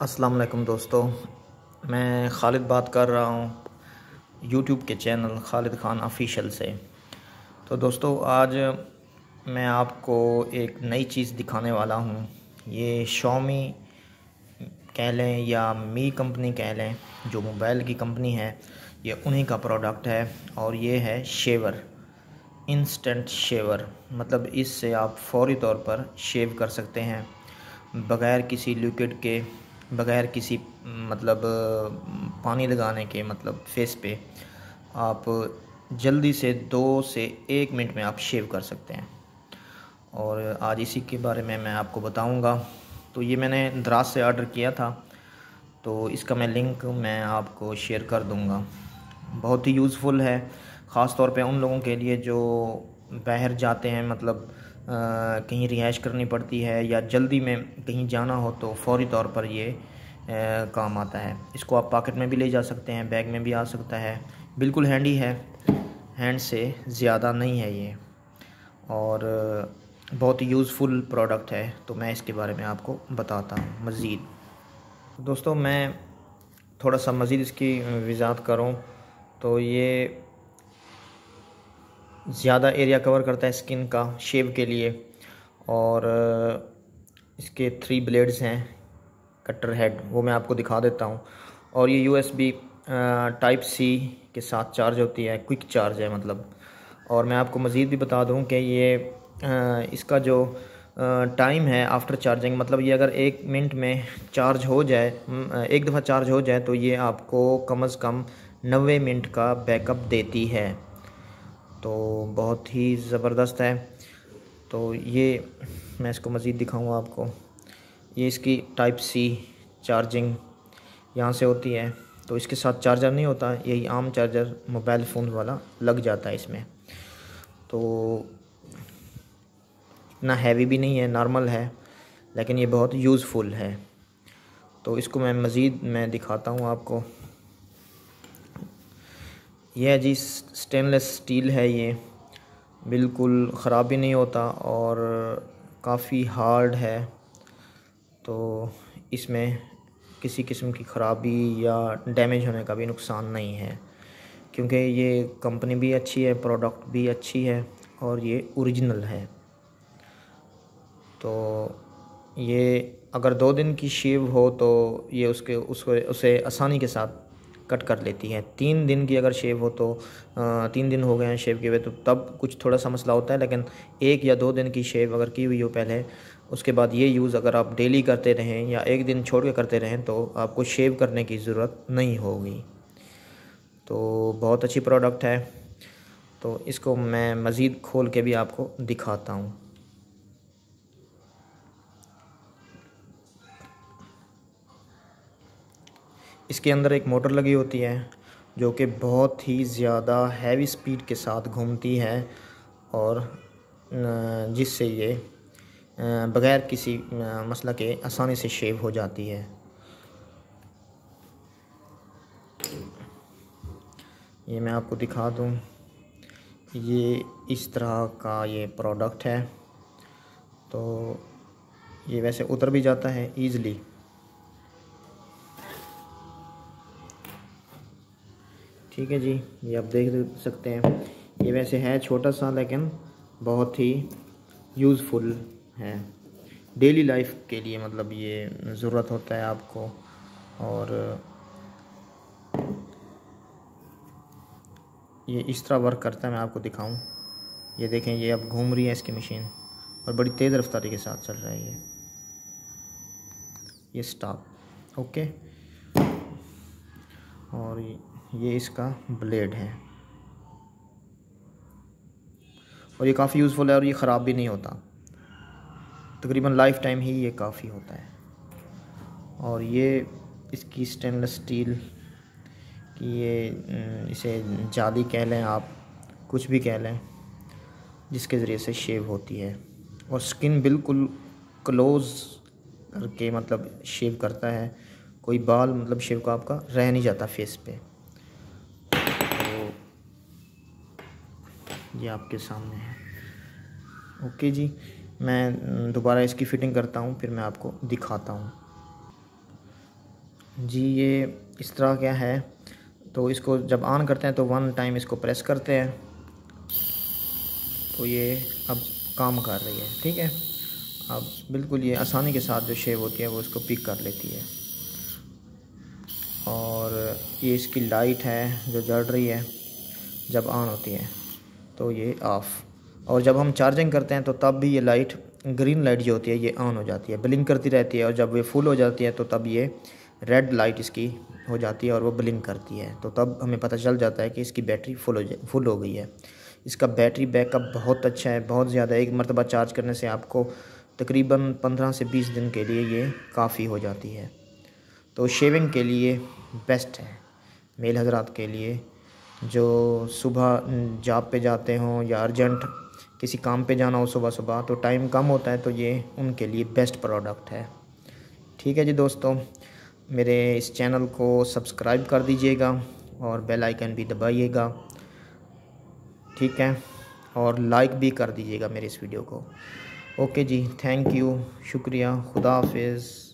अस्सलाम वालेकुम दोस्तों, मैं खालिद बात कर रहा हूँ यूट्यूब के चैनल खालिद ख़ान ऑफिशियल से। तो दोस्तों, आज मैं आपको एक नई चीज़ दिखाने वाला हूँ। ये शॉमी कह लें या मी कंपनी कह लें, जो मोबाइल की कंपनी है, ये उन्हीं का प्रोडक्ट है और ये है शेवर इंस्टेंट शेवर मतलब इससे आप फौरी तौर पर शेव कर सकते हैं, बग़ैर किसी लिक्विड के। बग़ैर किसी मतलब पानी लगाने के मतलब फेस पे, आप जल्दी से दो से एक मिनट में आप शेव कर सकते हैं। और आज इसी के बारे में मैं आपको बताऊँगा। तो ये मैंने दराज से ऑर्डर किया था। तो इसका मैं लिंक मैं आपको शेयर कर दूँगा। बहुत ही यूज़फुल है। ख़ास तौर पे उन लोगों के लिए जो बाहर जाते हैं मतलब कहीं रिहाइश करनी पड़ती है या जल्दी में कहीं जाना हो तो फौरी तौर पर ये काम आता है। इसको आप पॉकेट में भी ले जा सकते हैं, बैग में भी आ सकता है। बिल्कुल हैंडी है, हैंड से ज़्यादा नहीं है ये। और बहुत यूज़फुल प्रोडक्ट है तो मैं इसके बारे में आपको बताता हूँ, मज़ीद। दोस्तों, मैं थोड़ा सा मज़ीद इसकी वजात करूँ तो ये ज़्यादा एरिया कवर करता है स्किन का शेव के लिए। और इसके थ्री ब्लेड्स हैं कटर हेड वो मैं आपको दिखा देता हूँ। और ये यूएसबी टाइप सी के साथ चार्ज होती है क्विक चार्ज है मतलब। और मैं आपको मज़ीद भी बता दूँ कि ये इसका जो टाइम है आफ्टर चार्जिंग मतलब ये अगर एक मिनट में चार्ज हो जाए एक दफ़ा चार्ज हो जाए तो ये आपको कम अज़ कम नबे मिनट का बैकअप देती है। तो बहुत ही ज़बरदस्त है। तो ये मैं इसको मज़ीद दिखाऊँगा आपको। ये इसकी टाइप सी चार्जिंग यहाँ से होती है। तो इसके साथ चार्जर नहीं होता, यही आम चार्जर मोबाइल फ़ोन वाला लग जाता है इसमें। तो इतना हैवी भी नहीं है नॉर्मल है, लेकिन ये बहुत यूज़फुल है। तो इसको मैं मज़ीद मैं दिखाता हूँ आपको। यह जी स्टेनलेस स्टील है ये। बिल्कुल ख़राब भी नहीं होता और काफ़ी हार्ड है। तो इसमें किसी किस्म की ख़राबी या डैमेज होने का भी नुकसान नहीं है। क्योंकि ये कंपनी भी अच्छी है प्रोडक्ट भी अच्छी है और ये ओरिजिनल है। तो ये अगर दो दिन की शेव हो तो ये उसके, उसको, उसे आसानी के साथ कट कर लेती है। तीन दिन की अगर शेव हो तो तीन दिन हो गए हैं शेव के हुए तो तब कुछ थोड़ा सा मसला होता है, लेकिन एक या दो दिन की शेव अगर की हुई हो पहले, उसके बाद ये यूज़ अगर आप डेली करते रहें या एक दिन छोड़ के करते रहें तो आपको शेव करने की ज़रूरत नहीं होगी। तो बहुत अच्छी प्रोडक्ट है। तो इसको मैं मज़ीद खोल के भी आपको दिखाता हूँ। इसके अंदर एक मोटर लगी होती है, जो कि बहुत ही ज़्यादा हैवी स्पीड के साथ घूमती है और जिससे ये बग़ैर किसी मसला के आसानी से शेव हो जाती है। ये मैं आपको दिखा दूँ। ये इस तरह का ये प्रोडक्ट है। तो ये वैसे उतर भी जाता है ईज़िली ठीक है जी, ये आप देख सकते हैं। ये वैसे है छोटा सा, लेकिन बहुत ही यूज़फुल है। डेली लाइफ के लिए मतलब ये ज़रूरत होता है आपको, और ये इस तरह वर्क करता है, मैं आपको दिखाऊँ। ये देखें, ये अब घूम रही है इसकी मशीन और बड़ी तेज़ रफ्तारी के साथ चल रहा है ये। स्टॉप ओके और ये इसका ब्लेड है। और ये काफ़ी यूज़फुल है और ये ख़राब भी नहीं होता। तकरीबन लाइफ टाइम ही ये काफ़ी होता है। और ये इसकी स्टेनलेस स्टील की ये इसे जाली कह लें आप, कुछ भी कह लें, जिसके ज़रिए से शेव होती है। और स्किन बिल्कुल क्लोज़ करके मतलब शेव करता है। कोई बाल मतलब शेव का आपका रह नहीं जाता फेस पे। तो ये आपके सामने है। ओके जी, मैं दोबारा इसकी फ़िटिंग करता हूँ, फिर मैं आपको दिखाता हूँ। जी, ये इस तरह क्या है? तो इसको जब ऑन करते हैं तो वन टाइम इसको प्रेस करते हैं। तो ये अब काम कर रही है, ठीक है? अब बिल्कुल ये आसानी के साथ जो शेव होती है, वो इसको पिक कर लेती है। और ये इसकी लाइट है जो जल रही है, जब ऑन होती है तो ये ऑफ़ और जब हम चार्जिंग करते हैं तो तब भी ये लाइट ग्रीन लाइट जो होती है, ये ऑन हो जाती है ब्लिंक करती रहती है, और जब ये फुल हो जाती है तो तब ये रेड लाइट इसकी हो जाती है, और वो ब्लिंक करती है. तो तब हमें पता चल जाता है कि इसकी बैटरी फुल हो फुल हो गई है. इसका बैटरी बैकअप बहुत अच्छा है, बहुत ज़्यादा. एक मरतबा चार्ज करने से आपको तकरीबन पंद्रह से बीस दिन के लिए ये काफ़ी हो जाती है. तो शेविंग के लिए बेस्ट है, मेल हजरात के लिए। जो सुबह जॉब पे जाते हों या अर्जेंट किसी काम पे जाना हो सुबह सुबह तो टाइम कम होता है तो ये उनके लिए बेस्ट प्रोडक्ट है। ठीक है जी दोस्तों, मेरे इस चैनल को सब्सक्राइब कर दीजिएगा और बेल आइकन भी दबाइएगा। ठीक है, और लाइक भी कर दीजिएगा मेरे इस वीडियो को। ओके जी थैंक यू शुक्रिया, खुदा हाफिज़।